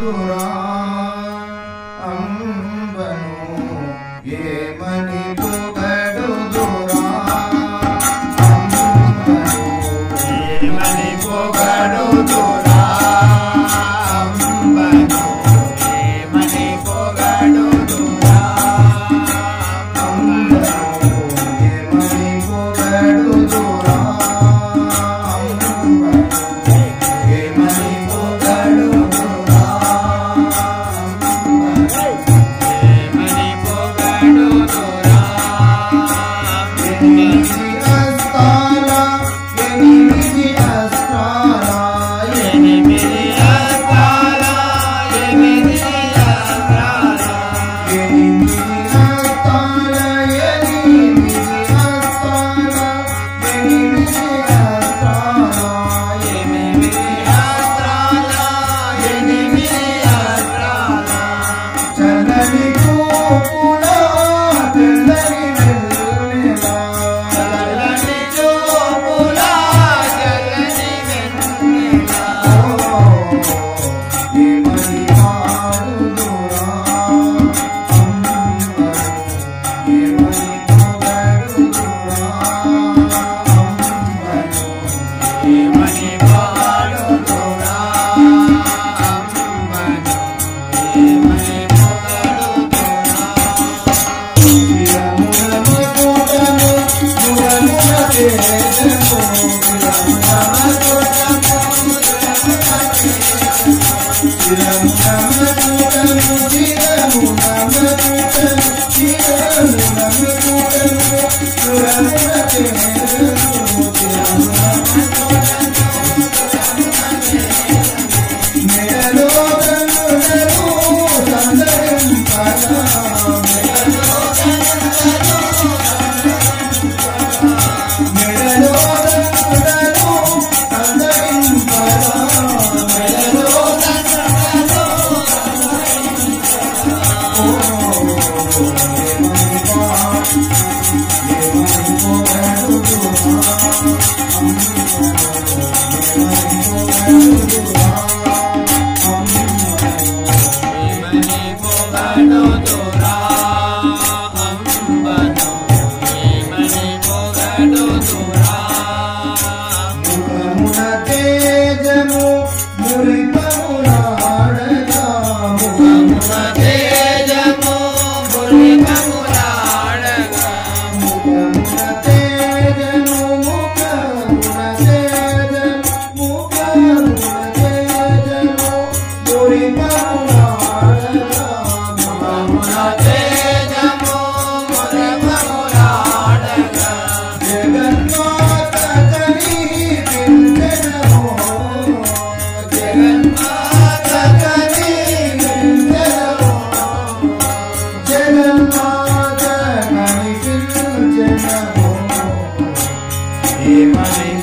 Dora. na Emmanuel.